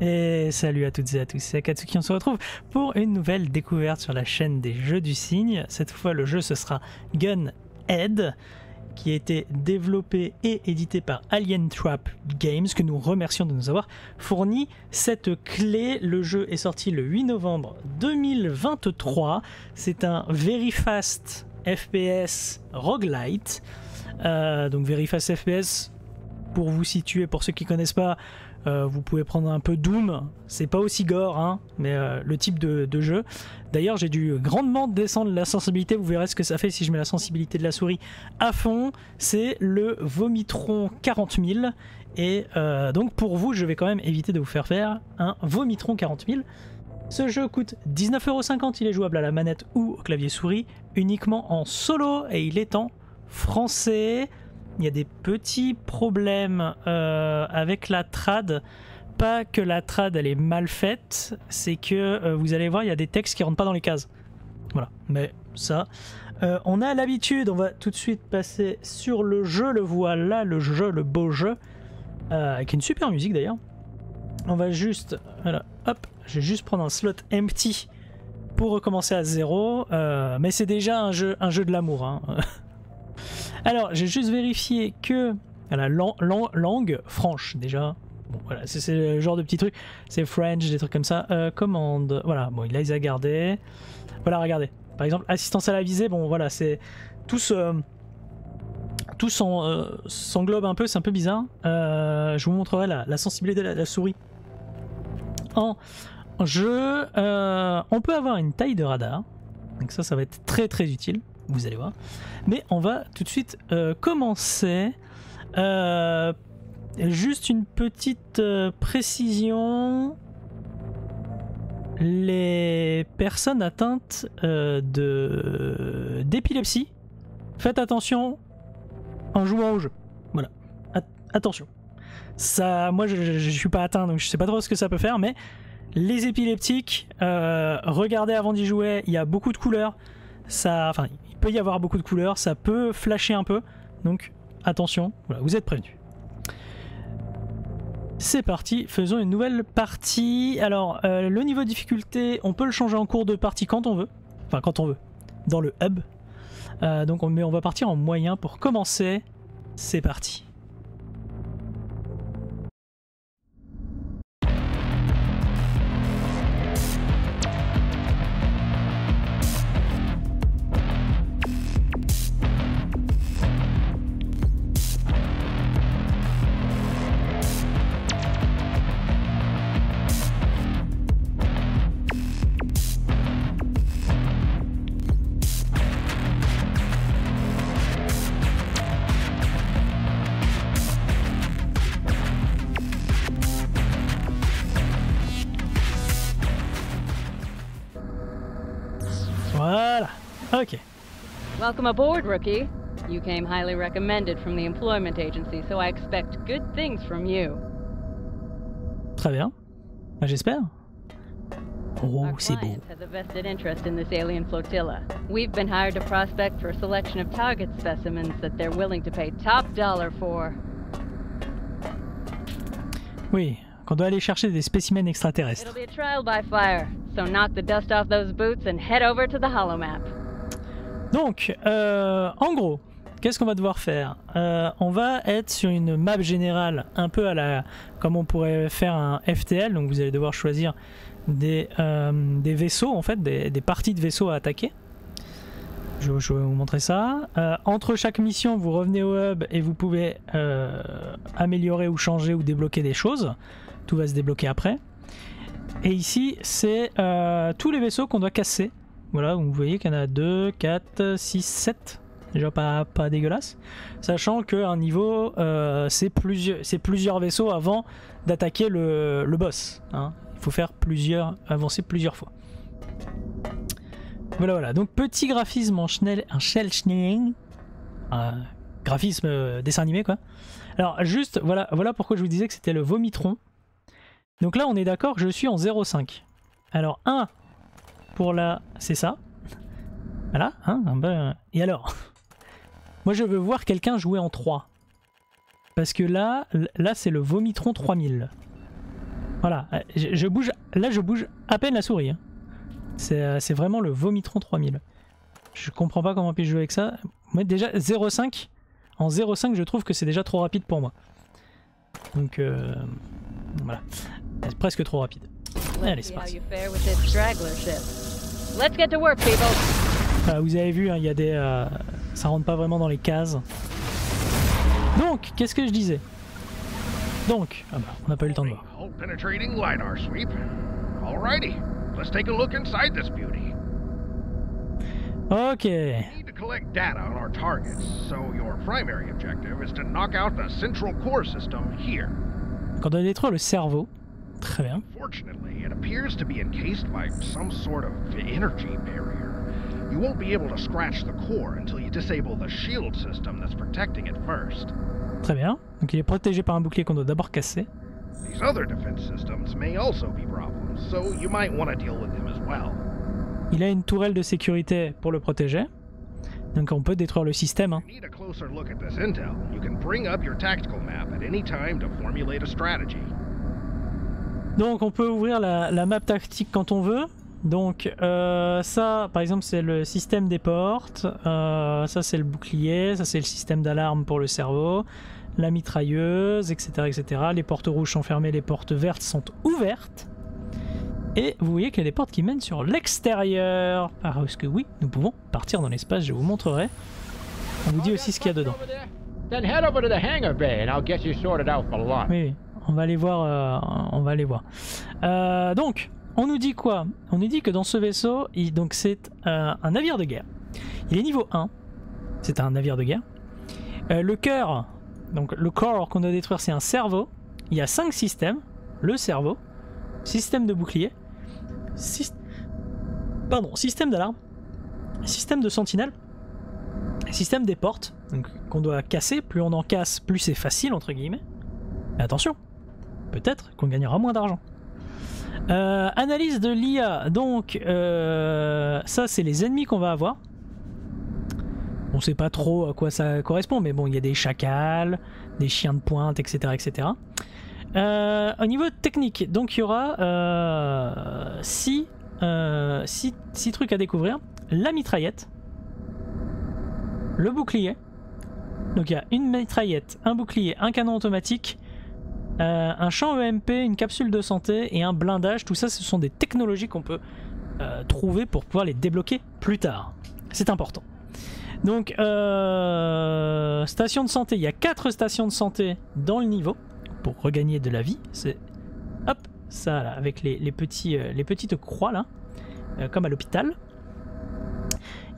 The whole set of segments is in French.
Et salut à toutes et à tous, c'est Akatsuki, on se retrouve pour une nouvelle découverte sur la chaîne des jeux du cygne. Cette fois le jeu ce sera Gunhead, qui a été développé et édité par Alien Trap Games, que nous remercions de nous avoir fourni cette clé. Le jeu est sorti le 8 novembre 2023, c'est un very fast FPS roguelite. Euh, donc very fast FPS, pour vous situer, pour ceux qui connaissent pas, euh, vous pouvez prendre un peu Doom, c'est pas aussi gore, hein, mais euh, le type de, jeu. D'ailleurs, j'ai dû grandement descendre la sensibilité, vous verrez ce que ça fait si je mets la sensibilité de la souris à fond. C'est le Vomitron 40 000. Et euh, donc pour vous, je vais quand même éviter de vous faire faire un Vomitron 40 000. Ce jeu coûte 19,50€, il est jouable à la manette ou au clavier souris, uniquement en solo et il est en français il y a des petits problèmes euh, avec la trad. Pas que la trad elle est mal faite, c'est que euh, vous allez voir, il y a des textes qui rentrent pas dans les cases. Voilà, mais ça. Euh, on a l'habitude, on va tout de suite passer sur le jeu, le voilà, le jeu, le beau jeu, avec une super musique d'ailleurs. On va juste, voilà, hop, je vais juste prendre un slot empty pour recommencer à zéro, mais c'est déjà un jeu, un jeu de l'amour. Hein. Alors, j'ai juste vérifié que la langue franche déjà. Bon, voilà, c'est le genre de petit truc. C'est French, des trucs comme ça. Euh, commande. Voilà, bon, il les a gardés. Voilà, regardez. Par exemple, assistance à la visée, bon, voilà, c'est. Tout euh, s'englobe un peu, c'est un peu bizarre. Euh, je vous montrerai la, sensibilité de la, souris. En jeu, on peut avoir une taille de radar. Donc ça, ça va être très très utile vous allez voir. Mais on va tout de suite euh, commencer. Euh, juste une petite euh, précision. Les personnes atteintes de d'épilepsie, faites attention en jouant au jeu. Voilà, attention. Ça, moi, je, je, suis pas atteint, donc je sais pas trop ce que ça peut faire, mais les épileptiques, regardez avant d'y jouer. Il y a beaucoup de couleurs. Ça, enfin, peut y avoir beaucoup de couleurs, ça peut flasher un peu, donc attention, voilà, vous êtes prévenus. C'est parti, faisons une nouvelle partie. Alors, euh, le niveau de difficulté, on peut le changer en cours de partie quand on veut. Enfin, quand on veut. Dans le hub. Euh, donc, on, mais on va partir en moyen pour commencer. C'est parti. Welcome aboard, rookie. You came highly recommended from the employment agency, so I expect good things from you. Très bien. J'espère. Oh, c'est beau. has a vested interest in this alien flotilla. We've been hired to prospect for a selection of target specimens that they're willing to pay top dollar for. Oui, qu'on doit aller chercher des spécimens extraterrestres. It'll be a trial by fire, so knock the dust off those boots and head over to the holomap. Donc, euh, en gros, qu'est-ce qu'on va devoir faire euh, On va être sur une map générale un peu à la comme on pourrait faire un FTL. Donc vous allez devoir choisir des, euh, vaisseaux en fait, des, parties de vaisseaux à attaquer. Je vais vous montrer ça. entre chaque mission, vous revenez au hub et vous pouvez améliorer ou changer ou débloquer des choses. Tout va se débloquer après. Et ici, c'est tous les vaisseaux qu'on doit casser voilà, vous voyez qu'il y en a 2, 4, 6, 7. Déjà pas, pas dégueulasse. Sachant qu'un niveau, euh, c'est plusieurs, plusieurs vaisseaux avant d'attaquer le, boss. Hein. Il faut faire plusieurs, avancer plusieurs fois. Voilà, voilà. Donc petit graphisme en Schnell, un shell Un graphisme euh, dessin animé, quoi. Alors juste, voilà, voilà pourquoi je vous disais que c'était le vomitron. Donc là, on est d'accord, je suis en 0,5. Alors 1, pour la... C'est ça? Voilà, hein ben... Et alors? Moi je veux voir quelqu'un jouer en 3. Parce que là, là c'est le Vomitron 3000. Voilà, euh, je, je bouge, là je bouge à peine la souris. hein. C'est euh, c'est vraiment le Vomitron 3000. Je comprends pas comment puis-je jouer avec ça. Moi déjà 0.5, en 0.5 je trouve que c'est déjà trop rapide pour moi. Donc euh, voilà, c'est presque trop rapide. Allez, c'est parti. Let's get to work, people. Euh, vous avez vu, hein, il y a des, euh, ça rentre pas vraiment dans les cases. Donc, qu'est-ce que je disais? Donc, ah bah, on n'a pas eu le temps de voir. Penetrating LiDAR sweep. Alrighty, let's take a look inside this beauty. Ok, We need to collect data on our targets, so your primary objective is to knock out the central core system here. donc on doit détruire le cerveau. Très bien. Fortunately, it appears to be encased by some sort of energy barrier. You won't be able to scratch the core until you disable the shield system that's protecting it first. Très bien. Donc il est protégé par un bouclier qu'on doit d'abord casser. These other defense systems may also be problems, so you might want to deal with them as well. Il a une tourelle de sécurité pour le protéger. Donc on peut détruire le système. hein. If you need a closer look at this intel, you can bring up your tactical map at any time to formulate a strategy. Donc on peut ouvrir la, la map tactique quand on veut. Donc euh, ça, par exemple, c'est le système des portes. Euh, ça, c'est le bouclier. Ça, c'est le système d'alarme pour le cerveau. La mitrailleuse, etc., etc. Les portes rouges sont fermées, les portes vertes sont ouvertes. Et vous voyez qu'il y a des portes qui mènent sur l'extérieur. Parce que oui, nous pouvons partir dans l'espace, je vous montrerai. On vous dit aussi ce qu'il y a dedans. Then head over to the hangar bay and I'll get you sorted out for lunch. Oui, oui, on va aller voir. euh, on va aller voir. Euh, donc, on nous dit quoi? On nous dit que dans ce vaisseau, c'est euh, un navire de guerre. Il est niveau 1. C'est un navire de guerre. Le cœur, donc le corps qu'on doit détruire, c'est un cerveau. Il y a 5 systèmes. Le cerveau, système de bouclier, pardon, système d'alarme, système de sentinelle, système des portes, qu'on doit casser. Plus on en casse, plus c'est facile entre guillemets. Mais attention, peut-être qu'on gagnera moins d'argent. Euh, analyse de l'IA, donc euh, ça c'est les ennemis qu'on va avoir. On sait pas trop à quoi ça correspond, mais bon, il y a des chacals, des chiens de pointe, etc. etc. Euh, au niveau technique, donc il y aura 6 trucs à découvrir. La mitraillette, le bouclier, donc il y a une mitraillette, un bouclier, un canon automatique, euh, un champ EMP, une capsule de santé et un blindage. Tout ça, ce sont des technologies qu'on peut euh, trouver pour pouvoir les débloquer plus tard. C'est important. Donc, euh, station de santé, il y a 4 stations de santé dans le niveau pour regagner de la vie. C'est hop, ça là, avec les, petites croix là, comme à l'hôpital.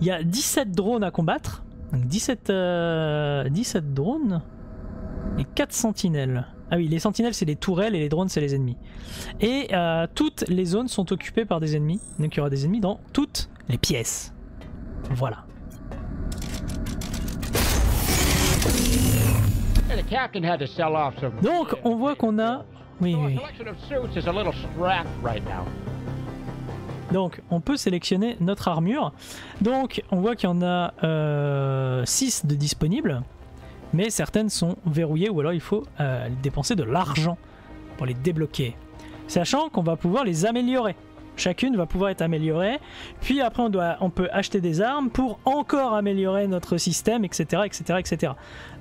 Il y a 17 drones à combattre. Donc 17, euh, 17 drones et 4 sentinelles. Ah oui, les sentinelles c'est les tourelles et les drones c'est les ennemis. Et euh, toutes les zones sont occupées par des ennemis. Donc il y aura des ennemis dans toutes les pièces. Voilà. Donc on voit qu'on a... Oui, oui. Donc on peut sélectionner notre armure. Donc on voit qu'il y en a 6 de disponibles. Mais certaines sont verrouillées ou alors il faut euh, dépenser de l'argent pour les débloquer. Sachant qu'on va pouvoir les améliorer. Chacune va pouvoir être améliorée. Puis après on, peut acheter des armes pour encore améliorer notre système, etc.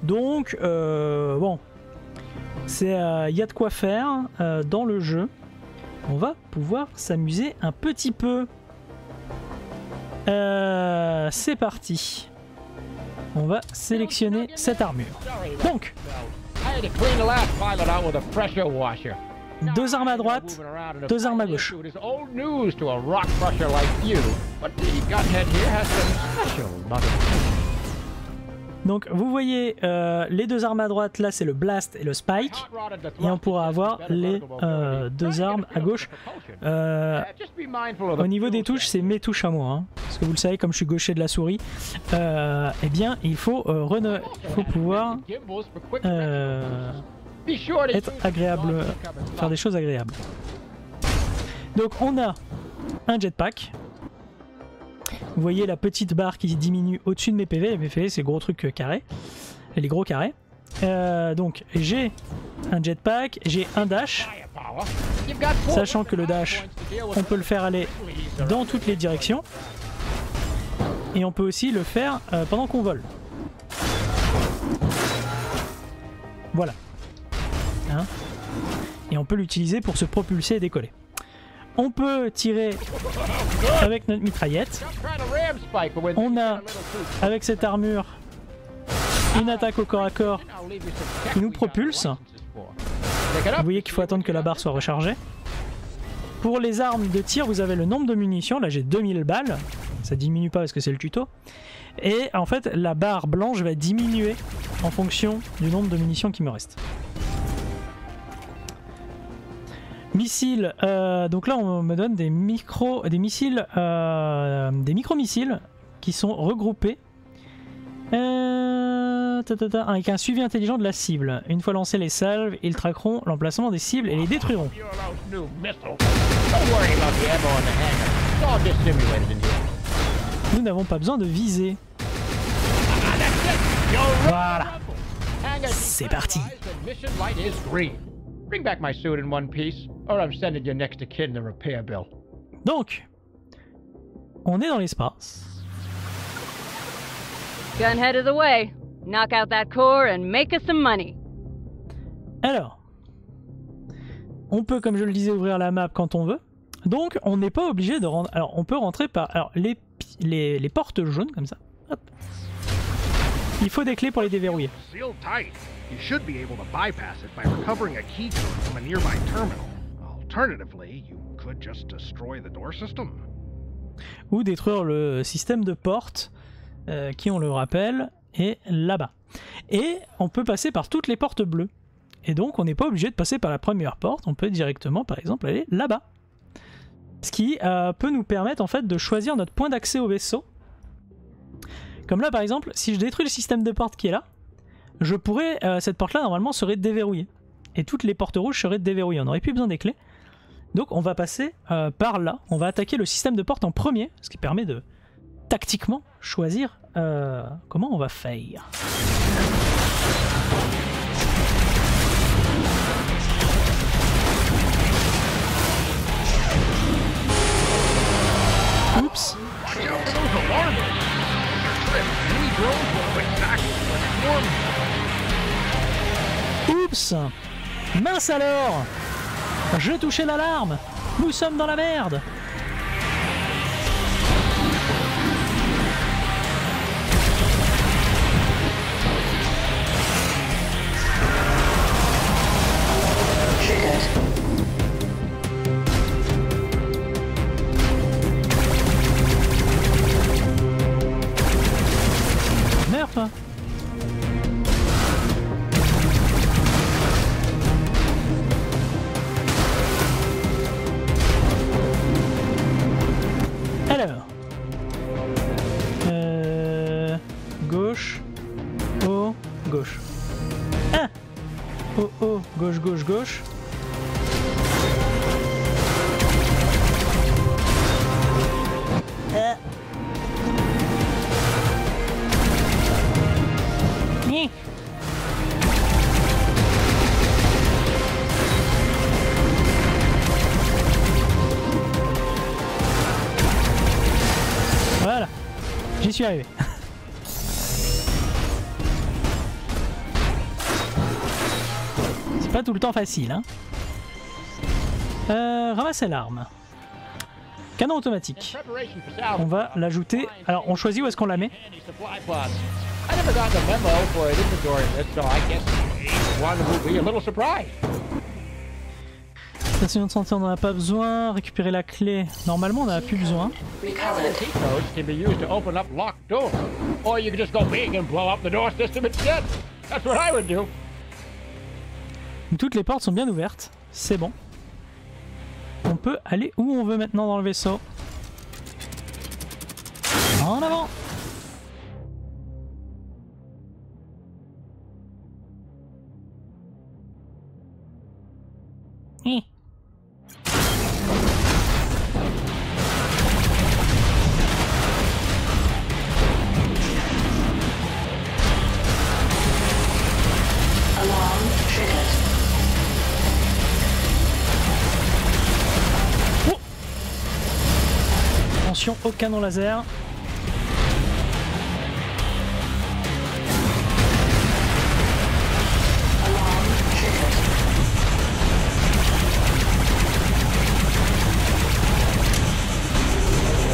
Donc euh, bon. Il y a de quoi faire euh, dans le jeu on va pouvoir s'amuser un petit peu. Euh, c'est parti. On va sélectionner cette armure. Donc, deux armes à droite, deux armes à gauche. Donc vous voyez euh, les deux armes à droite, là c'est le Blast et le Spike. Et on pourra avoir les euh, deux armes à gauche. Euh, au niveau des touches, c'est mes touches à moi. hein. Parce que vous le savez, comme je suis gaucher de la souris, eh bien il faut, il faut pouvoir être agréable, faire des choses agréables. Donc on a un jetpack. Vous voyez la petite barre qui diminue au-dessus de mes PV. Les PV, c'est gros trucs euh, carrés. Les gros carrés. Euh, donc j'ai un jetpack, j'ai un dash. Sachant que le dash, on peut le faire aller dans toutes les directions. Et on peut aussi le faire euh, pendant qu'on vole. Voilà. Hein et on peut l'utiliser pour se propulser et décoller. On peut tirer avec notre mitraillette. On a, avec cette armure, une attaque au corps à corps qui nous propulse. Vous voyez qu'il faut attendre que la barre soit rechargée. Pour les armes de tir, vous avez le nombre de munitions. Là, j'ai 2000 balles. Ça diminue pas parce que c'est le tuto. Et en fait, la barre blanche va diminuer en fonction du nombre de munitions qui me reste. Missiles. euh, donc là, on me donne des micro, des missiles, euh, des micro-missiles qui sont regroupés. Euh, ta, ta, ta, avec un suivi intelligent de la cible. Une fois lancés les salves, ils traqueront l'emplacement des cibles et les détruiront. Nous n'avons pas besoin de viser. Voilà. C'est parti. Bring back my suit in one piece, or I'm sending your next of kin the repair bill. Donc, on est dans l'espace. Gunhead of the way. Knock out that core and make us some money. Alors, on peut, comme je le disais, ouvrir la map quand on veut. Donc, on n'est pas obligé de rentrer. Alors, on peut rentrer par alors, les, les, les portes jaunes, comme ça. Hop. Il faut des clés pour les déverrouiller. You should be able to bypass it by recovering a from a nearby terminal. Alternatively, you could just destroy the door system. Ou détruire le système de portes, euh, qui, on le rappelle, est là-bas. Et on peut passer par toutes les portes bleues. Et donc, on n'est pas obligé de passer par la première porte. On peut directement, par exemple, aller là-bas. Ce qui euh, peut nous permettre en fait de choisir notre point d'accès au vaisseau. Comme là par exemple, si je détruis le système de porte qui est là, je pourrais, euh, cette porte là normalement serait déverrouillée. Et toutes les portes rouges seraient déverrouillées, on n'aurait plus besoin des clés. Donc on va passer euh, par là, on va attaquer le système de porte en premier, ce qui permet de tactiquement choisir euh, comment on va faire. Oups Oups. Mince alors. Je touchais l'alarme. Nous sommes dans la merde. Meurs Alors. Euh, gauche. Haut. Gauche. Ah Haut, haut. Gauche, gauche, gauche. Ah. Arrivé. C'est pas tout le temps facile, hein. Euh, ramasser l'arme. Canon automatique. For. On va l'ajouter. Alors, on choisit où est-ce qu'on la met? Station de santé, on n'en a pas besoin. Récupérer la clé. Normalement, on n'en a plus besoin. Do. Toutes les portes sont bien ouvertes. C'est bon. On peut aller où on veut maintenant dans le vaisseau. En avant Hi. Au canon laser.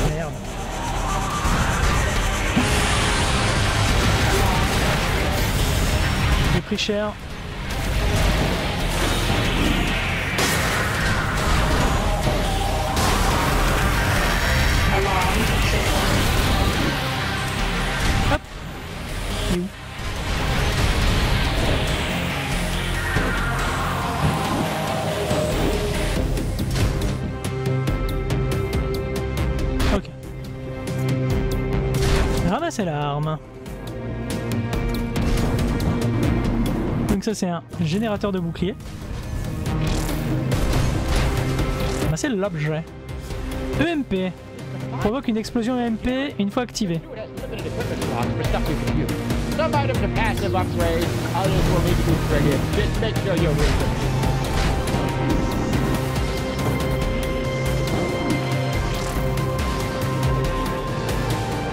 Merde. J'ai pris cher. Ramasser l'arme. Donc ça c'est un générateur de bouclier. Ramasser l'objet. EMP. Provoque une explosion EMP une fois activé.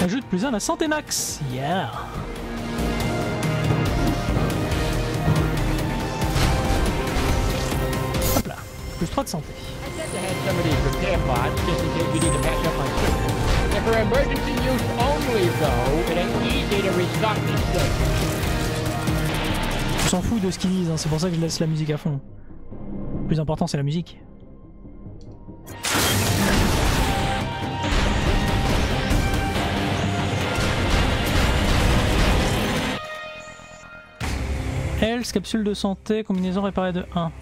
Ajoute plus 1 à santé max. Yeah. Hop là. Plus 3 de santé. On s'en fout de ce qu'ils disent, hein, c'est pour ça que je laisse la musique à fond. Le plus important c'est la musique. Health, capsule de santé, combinaison réparée de 1.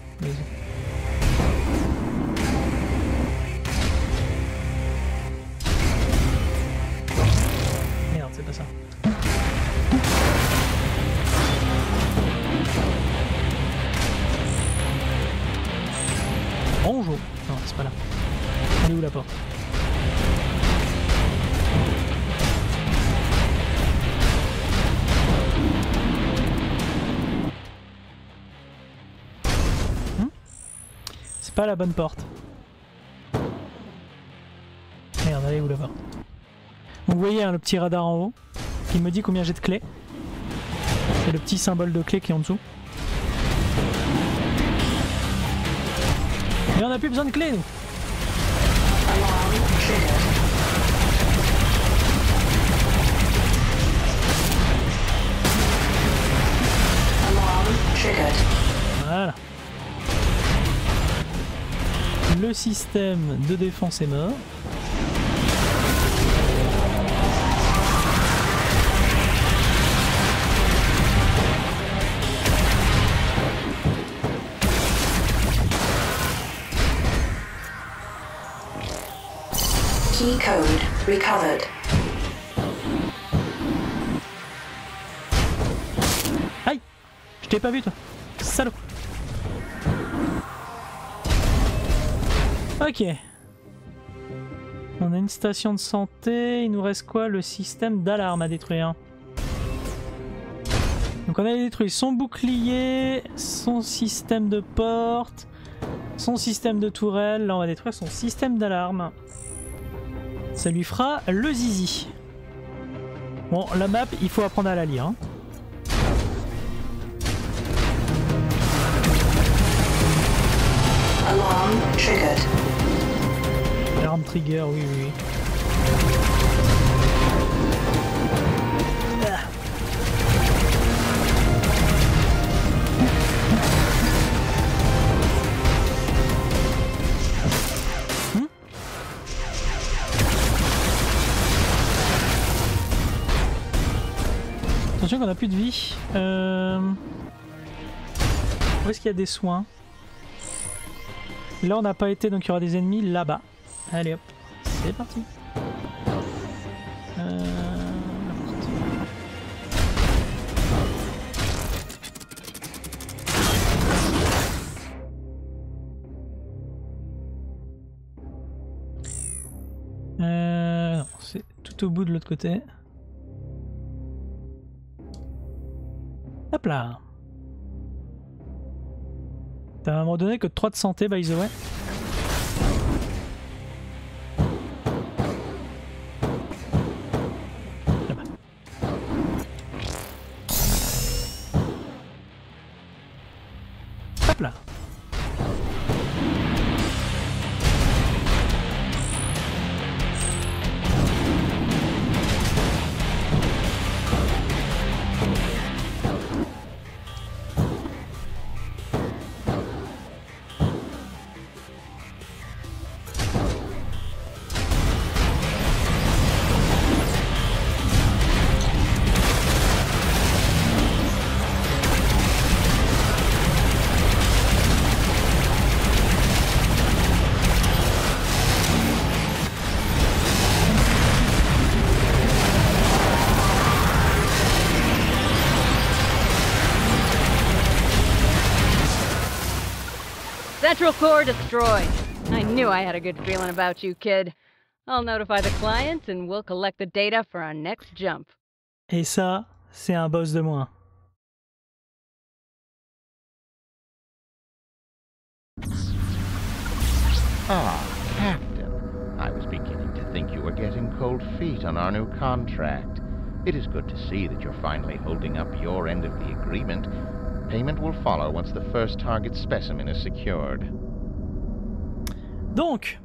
La bonne porte. Merde, est où là-bas vous voyez hein, le petit radar en haut qui me dit combien j'ai de clés. C'est le petit symbole de clé qui est en dessous. Mais on a plus besoin de clés nous. Le système de défense est mort. Key code recovered. Aïe Je t'ai pas vu toi Ok. On a une station de santé, il nous reste quoi? Le système d'alarme à détruire. Donc on a détruit son bouclier, son système de porte, son système de tourelle, là on va détruire son système d'alarme. Ça lui fera le zizi. Bon, la map, il faut apprendre à la lire. hein. Triggered. Alarme trigger, oui, oui. Hmm Attention qu'on a plus de vie. Euh... Où est-ce qu'il y a des soins? Là on n'a pas été donc il y aura des ennemis là-bas. Allez hop, c'est parti. Euh. Euh, c'est tout au bout de l'autre côté. Hop là. Un moment donné que 3 de santé, by the way. Là. Central core destroyed. I knew I had a good feeling about you, kid. I'll notify the client and we'll collect the data for our next jump. Et ça, c'est un boss de moins. Ah, Captain. I was beginning to think you were getting cold feet on our new contract. It is good to see that you're finally holding up your end of the agreement. Payment will follow once the first target specimen is secured. Donc,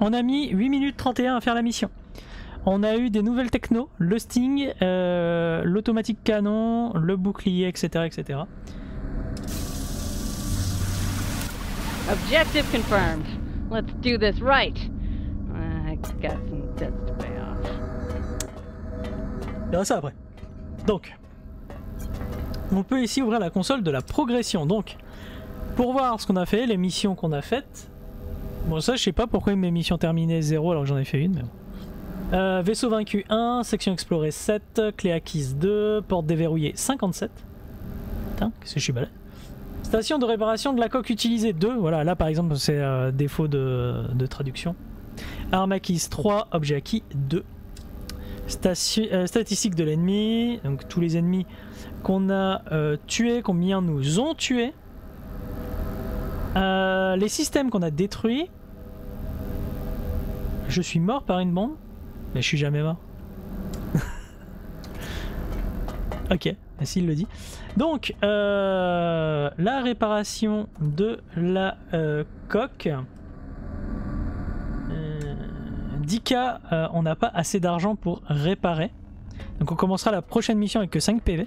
on a mis 8 minutes 31 à faire la mission. On a eu des nouvelles techno, le Sting, euh, l'automatique canon, le bouclier, etc. etc. Objective confirmed. Let's do this right. I got some debts to pay off. On verra ça après. Donc, on peut ici ouvrir la console de la progression. Donc, pour voir ce qu'on a fait, les missions qu'on a faites. Bon, ça, je sais pas pourquoi mes missions terminées 0 alors que j'en ai fait une, mais bon. Euh, vaisseau vaincu 1, section explorée 7, clé acquise 2, porte déverrouillée 57. Putain, qu'est-ce que je suis balai. Station de réparation de la coque utilisée 2. Voilà, là par exemple, c'est euh, défaut de, traduction. Arme acquise 3, objet acquis 2. Station, euh, statistique de l'ennemi, donc tous les ennemis qu'on a euh, tués, combien nous ont tués. Euh, les systèmes qu'on a détruits. Je suis mort par une bombe, mais je suis jamais mort. ok, s'il le dit. Donc, euh, la réparation de la euh, coque. Euh, 10K, euh, on n'a pas assez d'argent pour réparer. Donc on commencera la prochaine mission avec que 5 PV.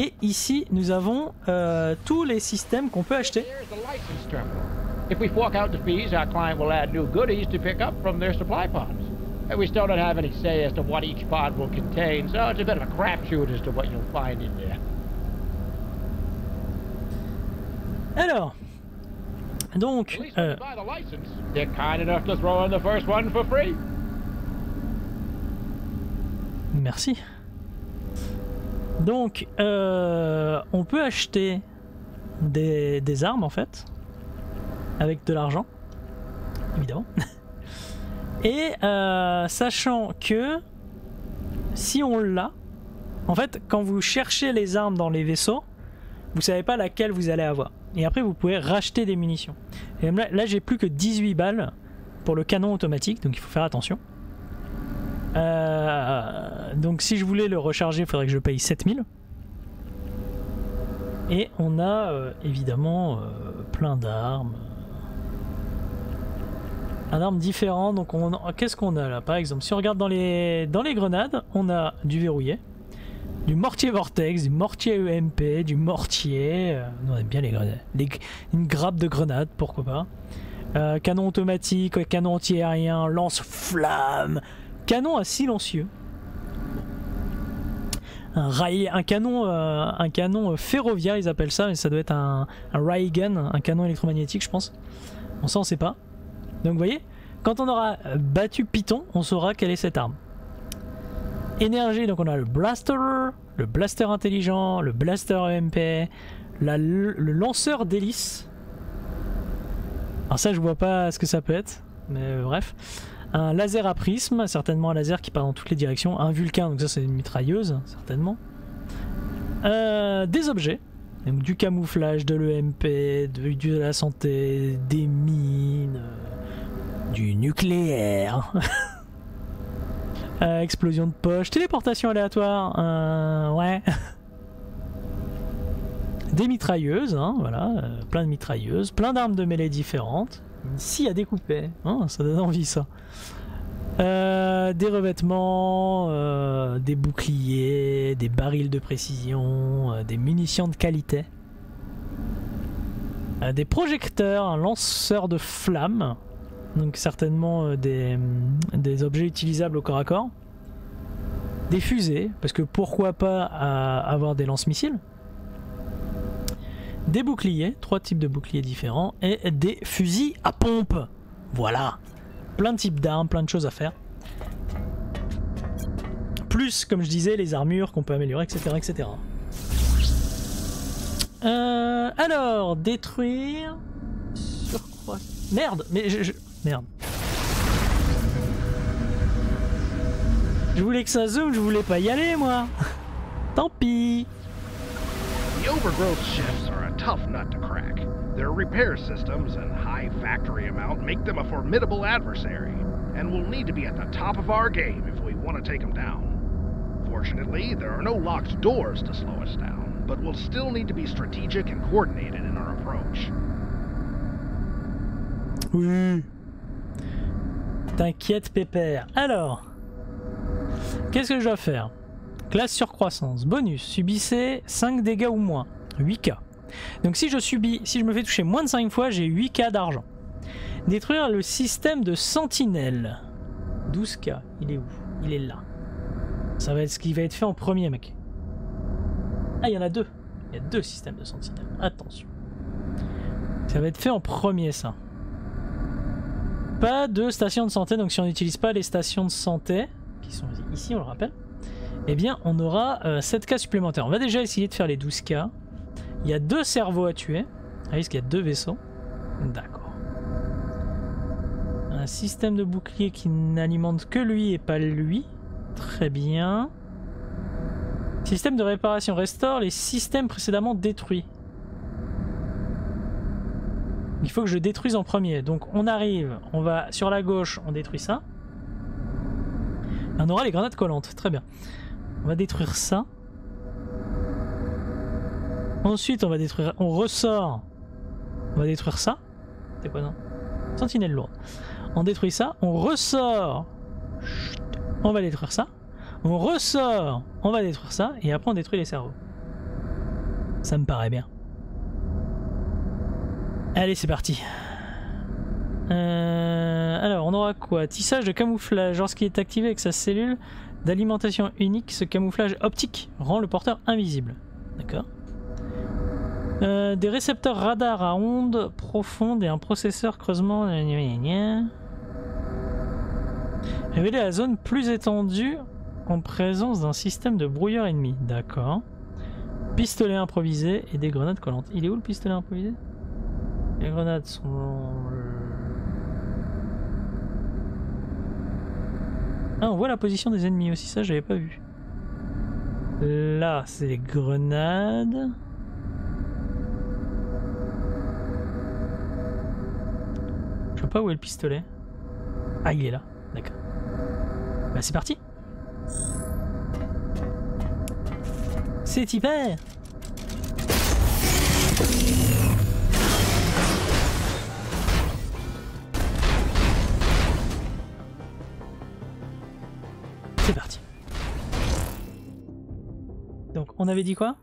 Et ici, nous avons euh, tous les systèmes qu'on peut acheter. If we fork out the fees, our client will add new goodies to pick up from their supply pods. And we still don't have any say as to what each pod will contain, so it's a bit of a crapshoot as to what you'll find in there. Alors, donc, euh, you buy the license, they're kind enough to throw in the first one for free. Merci. Donc, euh, on peut acheter des, armes en fait, avec de l'argent, évidemment. Et euh, sachant que si on l'a, en fait, quand vous cherchez les armes dans les vaisseaux, vous savez pas laquelle vous allez avoir. Et après, vous pouvez racheter des munitions. Et là, là, j'ai plus que 18 balles pour le canon automatique, donc il faut faire attention. Euh, donc si je voulais le recharger, il faudrait que je paye 7000. Et on a euh, évidemment euh, plein d'armes. Un arme différent. Donc on, qu'est-ce qu'on a là? Par exemple, si on regarde dans les, grenades, on a du verrouillé, du mortier vortex, du mortier EMP, du mortier. on aime bien les grenades. Une grappe de grenades, pourquoi pas. Canon automatique, canon anti-aérien, lance-flamme, canon à silencieux. Un, rail, un canon, euh, un canon euh, ferroviaire, ils appellent ça, mais ça doit être un, un un canon électromagnétique, je pense. On s'en sait pas. Donc voyez, quand on aura battu Python, on saura quelle est cette arme. Énergie, donc on a le blaster, le blaster intelligent, le blaster EMP, le lanceur d'hélice. Alors ça, je vois pas ce que ça peut être, mais bref. Un laser à prisme, certainement un laser qui part dans toutes les directions. Un vulcain, donc ça c'est une mitrailleuse, certainement. Euh, des objets, donc du camouflage, de l'EMP, de, de la santé, des mines, euh, du nucléaire. Euh, explosion de poche, téléportation aléatoire, ouais. des mitrailleuses, hein, plein de mitrailleuses, plein d'armes de mêlée différentes. Scie à découper, hein, ça donne envie ça. Euh, des revêtements, euh, des boucliers, des barils de précision, euh, des munitions de qualité, des projecteurs, un lanceur de flammes, donc certainement des, hum, des objets utilisables au corps à corps, des fusées, parce que pourquoi pas avoir des lance-missiles, des boucliers, trois types de boucliers différents, et des fusils à pompe. Voilà plein de types d'armes, plein de choses à faire. Plus, comme je disais, les armures qu'on peut améliorer, etc. etc. Euh, alors, détruire... Merde, mais je... Merde. Je voulais que ça zoome, je voulais pas y aller, moi. Tant pis. The overgrowth tough nut to crack. Their repair systems and high factory amount make them a formidable adversary, and we'll need to be at the top of our game if we want to take them down. Fortunately, there are no locked doors to slow us down, but we'll still need to be strategic and coordinated in our approach. Oui. T'inquiète, pépère. Alors, qu'est-ce que je dois faire Classe sur croissance. Bonus. Subissez 5 dégâts ou moins. 8k. Donc si je subis, si je me fais toucher moins de 5 fois, j'ai 8k d'argent. Détruire le système de sentinelle. 12k. Il est où? Il est là. Ça va être ce qui va être fait en premier, mec. Ah, il y en a deux. Il y a deux systèmes de sentinelle. Attention. Ça va être fait en premier, ça. Pas de station de santé, donc si on n'utilise pas les stations de santé, qui sont ici, on le rappelle, eh bien on aura euh, 7K supplémentaires. On va déjà essayer de faire les 12K. Il y a deux cerveaux à tuer. Ah oui, parce qu'il y a deux vaisseaux. D'accord. Un système de bouclier qui n'alimente que lui et pas lui. Très bien. Système de réparation restaure les systèmes précédemment détruits. Il faut que je détruise en premier. Donc on arrive, on va sur la gauche, on détruit ça. On aura les grenades collantes, très bien. On va détruire ça. Ensuite on va détruire, on ressort. On va détruire ça. C'est quoi non? Sentinelle lourde. On détruit ça, on ressort. On va détruire ça. On ressort, on va détruire ça, et après on détruit les cerveaux. Ça me paraît bien. Allez, c'est parti. Euh, alors, on aura quoi? Tissage de camouflage. Lorsqu'il est activé avec sa cellule d'alimentation unique, ce camouflage optique rend le porteur invisible. D'accord. Euh, des récepteurs radar à ondes profondes et un processeur creusement. Révéler la zone plus étendue en présence d'un système de brouilleur ennemi. D'accord. Pistolet improvisé et des grenades collantes. Il est où le pistolet improvisé? Les grenades sont. Ah, on voit la position des ennemis aussi, ça j'avais pas vu. Là, c'est les grenades. Pas où est le pistolet. Ah, il est là. D'accord. Bah, c'est parti. C'est hyper. C'est parti. Donc, on avait dit quoi?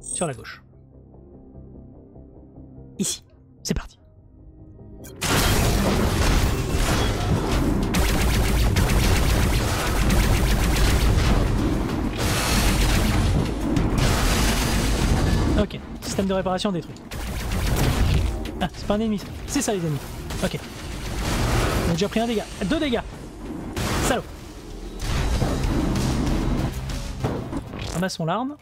Sur la gauche. De réparation détruit. Ah, c'est pas un ennemi, c'est ça les ennemis. Ok. On a déjà pris un dégât. Deux dégâts. Salaud. Ramassons l'arme.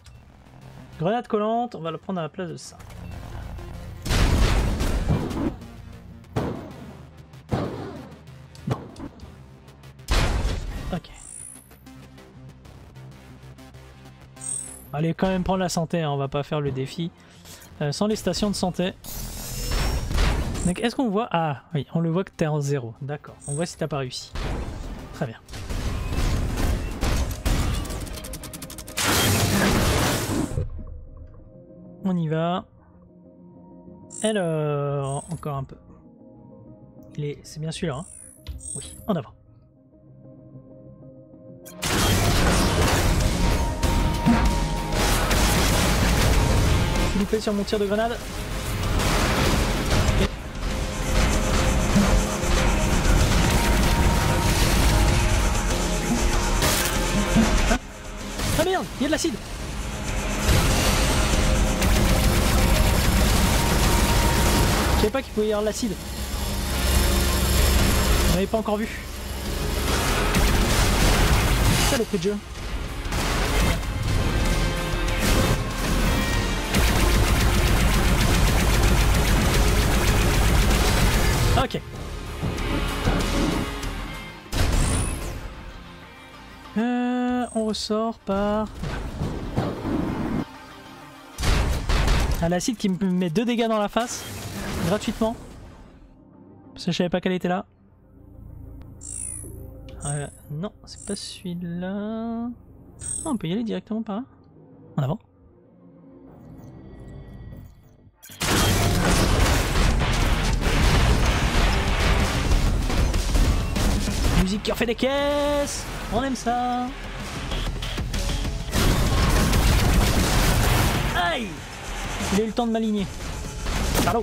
Grenade collante, on va le prendre à la place de ça. Allez quand même prendre la santé, hein, on va pas faire le défi. Euh, sans les stations de santé. Donc est-ce qu'on voit... Ah oui, on le voit que t'es en zéro. D'accord, on voit si t'as pas réussi. Très bien. on y va. Alors, encore un peu. C'est bien celui-là. Hein oui, en avant. Sur mon tir de grenade. Ah merde, il y a de l'acide Je savais pas qu'il pouvait y avoir de l'acide. On n'avait pas encore vu. Ça le prix de jeu. Ok. Euh, on ressort par... Ah, l'acide qui me met deux dégâts dans la face, gratuitement. Parce que je savais pas qu'elle était là. Euh, non, c'est pas celui-là. Ah, on peut y aller directement par là. En avant. Musique qui refait des caisses On aime ça Aïe Il a eu le temps de m'aligner. Pardon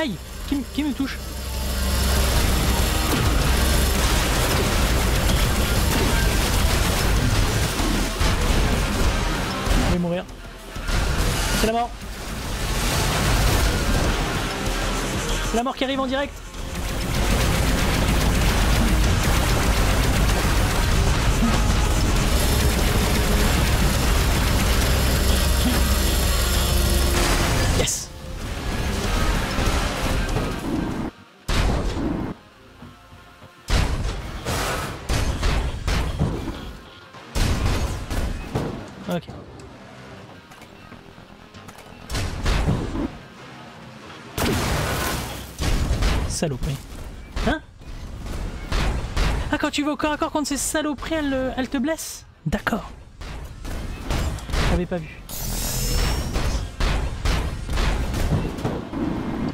Aïe qui, qui me touche? Je vais mourir. C'est la mort. La mort qui arrive en direct. Yes Ok. Hein Ah, quand tu vas au corps à corps contre ces saloperies, elles, euh, elles te blessent D'accord. J'avais pas vu.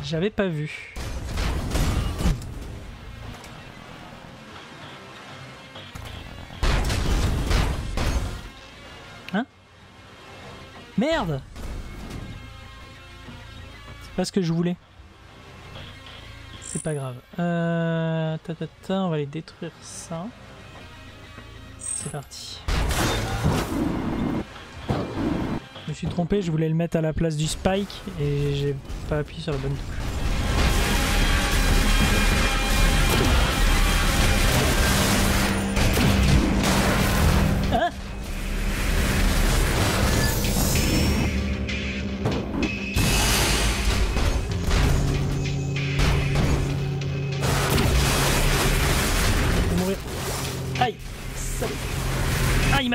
J'avais pas vu. Hein Merde C'est pas ce que je voulais. C'est pas grave. Euh, on va aller détruire ça. C'est parti. Je me suis trompé, je voulais le mettre à la place du spike et j'ai pas appuyé sur la bonne touche.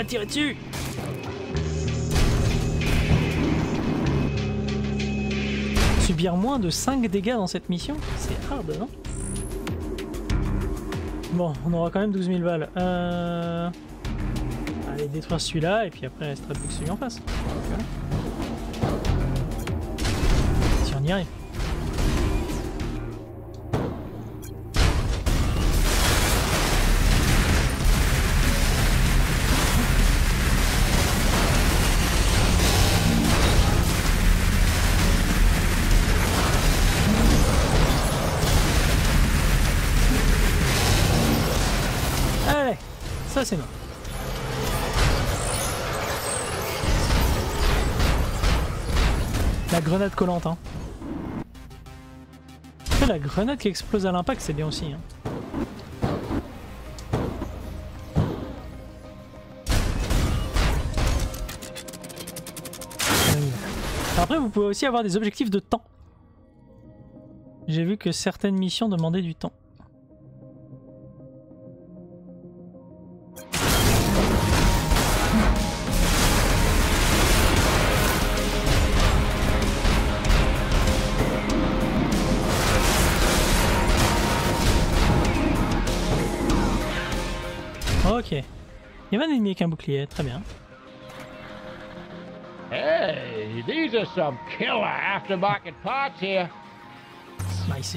Tiré dessus Subir moins de 5 dégâts dans cette mission, c'est hard, non? Bon, on aura quand même 12 000 balles. Euh... Allez, détruire celui-là, et puis après, il restera plus que celui en face. Si on y arrive. Grenade collante, hein. Après, la grenade qui explose à l'impact, c'est bien aussi. Hein. Après, vous pouvez aussi avoir des objectifs de temps. J'ai vu que certaines missions demandaient du temps. Ok. Il y avait un ennemi avec un bouclier, très bien. Hey, these are some killer aftermarket parts here. Nice.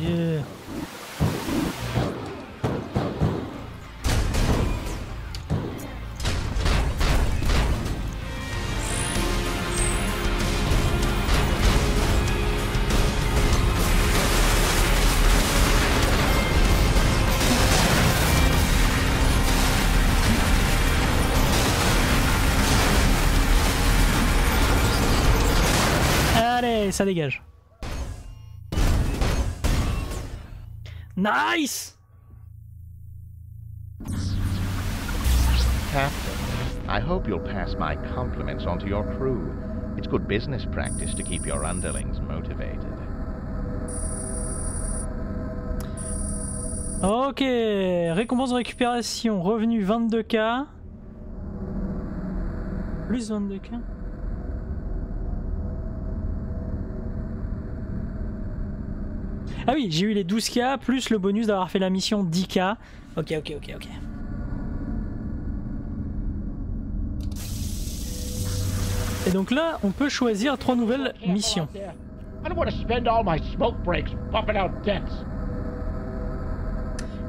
Ça dégage. Nice Captain, I hope you'll pass my compliments on to your crew. It's good business practice to keep your underlings motivated. Ok, récompense de récupération, revenu 22k. Plus 22k. Ah oui, j'ai eu les 12k plus le bonus d'avoir fait la mission 10k. Ok, ok, ok, ok. Et donc là, on peut choisir trois nouvelles missions. I don't want to spend all my smoke breaks bumping out dents.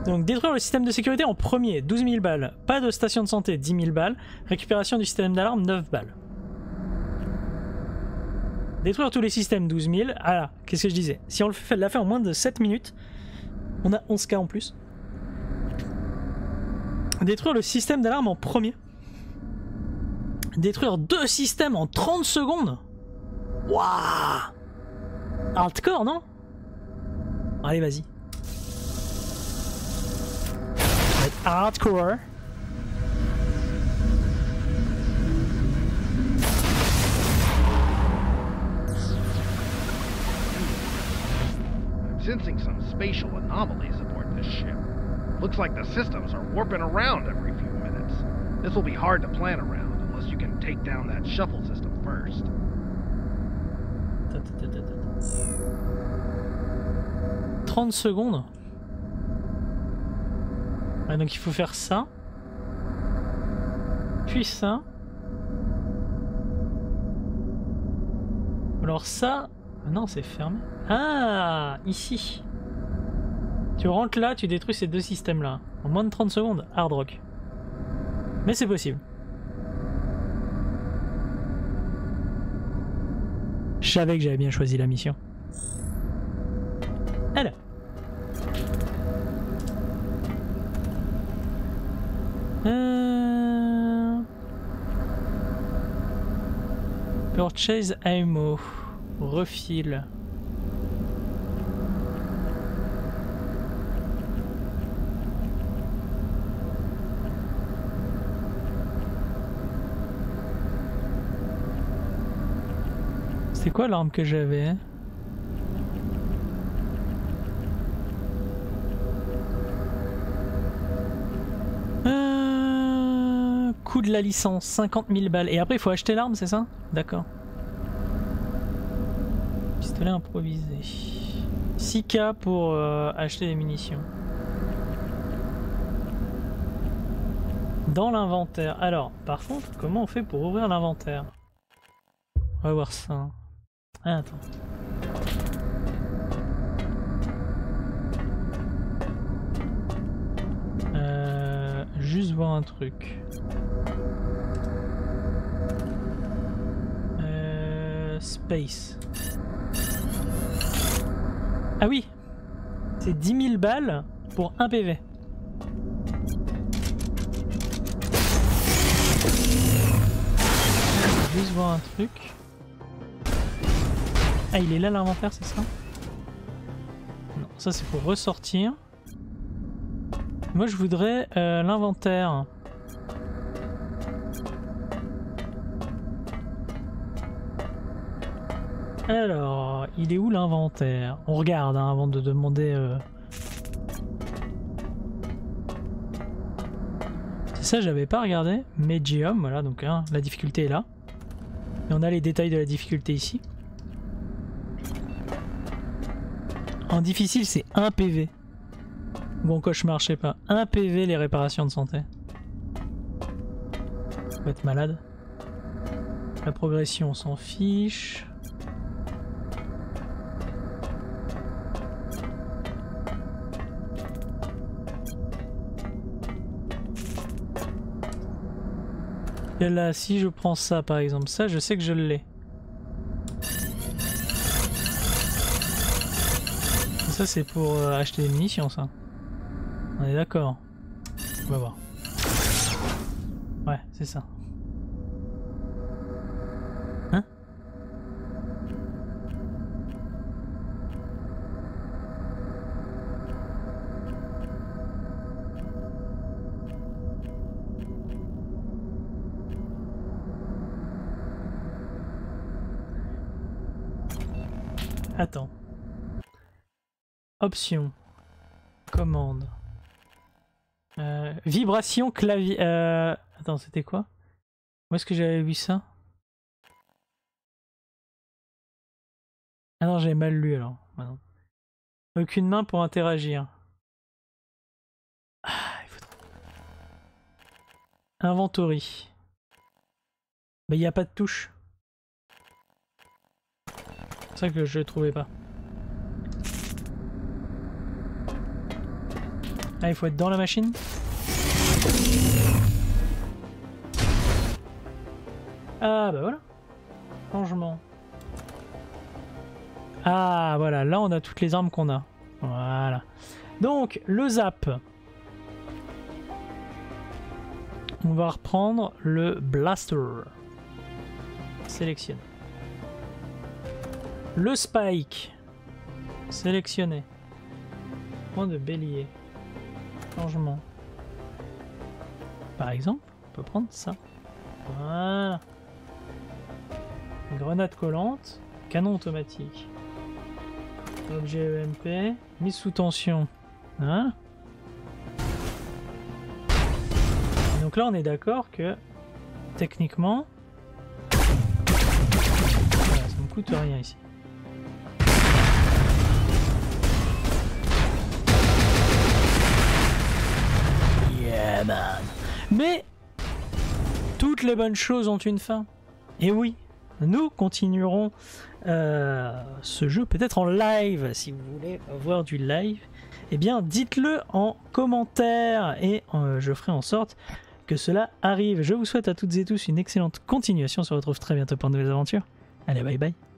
Donc détruire le système de sécurité en premier, 12 000 balles. Pas de station de santé, 10 000 balles. Récupération du système d'alarme, 9 balles. Détruire tous les systèmes, 12 000. Ah là, qu'est-ce que je disais? Si on l'a fait en moins de 7 minutes, on a 11 cas en plus. Détruire le système d'alarme en premier. Détruire deux systèmes en 30 secondes Waouh Hardcore, non? Allez, vas-y. Hardcore. Sensing some spatial anomalies aboard this ship. Looks like the systems are warping around every few minutes. This will be hard to plan around unless you can take down that shuffle system first. 30 secondes. Ouais, donc il faut faire ça. Puis ça. Alors ça... Non, c'est fermé. Ah Ici. Tu rentres là, tu détruis ces deux systèmes-là. En moins de 30 secondes. Hard rock. Mais c'est possible. Je savais que j'avais bien choisi la mission. Alors. Euh... Purchase ammo. Refil. C'était quoi l'arme que j'avais hein? Euh, Coût de la licence, 50 000 balles. Et après, il faut acheter l'arme, c'est ça? D'accord. Pistolet improvisé. 6K pour euh, acheter des munitions. Dans l'inventaire. Alors, par contre, comment on fait pour ouvrir l'inventaire? On va voir ça. Ah, attends. Euh, juste voir un truc. Euh, space. Ah oui C'est 10 000 balles pour un PV. Juste voir un truc. Ah, il est là l'inventaire, c'est ça? Non, ça c'est pour ressortir. Moi je voudrais euh, l'inventaire. Alors, il est où l'inventaire? On regarde hein, avant de demander... euh. C'est ça, j'avais pas regardé. Medium, voilà, donc hein, la difficulté est là. Et on a les détails de la difficulté ici. En difficile, c'est 1 PV. Bon cauchemar, je sais pas. 1 PV les réparations de santé. pas être malade. La progression, on s'en fiche. Et là, si je prends ça par exemple, ça je sais que je l'ai. Ça c'est pour euh, acheter des munitions ça. On est d'accord. On va voir. Ouais, c'est ça. Option. Commande. Euh, vibration clavier. Euh... Attends, c'était quoi? Où est-ce que j'avais vu ça? Ah non, j'avais mal lu alors. Ah non. Aucune main pour interagir. Ah, il. Inventory. Bah, il n'y a pas de touche. C'est ça que je trouvais pas. Ah, il faut être dans la machine Ah, bah voilà. Changement. Ah, voilà. Là, on a toutes les armes qu'on a. Voilà. Donc, le zap. On va reprendre le blaster. Sélectionné. Le spike. Sélectionné. Point de bélier. Changement. Par exemple, on peut prendre ça. Voilà. Grenade collante. Canon automatique. Objet EMP. Mise sous tension. Hein? Donc là, on est d'accord que techniquement, ça ne coûte rien ici. Mais toutes les bonnes choses ont une fin. Et oui, nous continuerons euh, ce jeu peut-être en live si vous voulez voir du live. Eh bien, dites-le en commentaire et euh, je ferai en sorte que cela arrive. Je vous souhaite à toutes et tous une excellente continuation. On se retrouve très bientôt pour de nouvelles aventures. Allez, bye bye.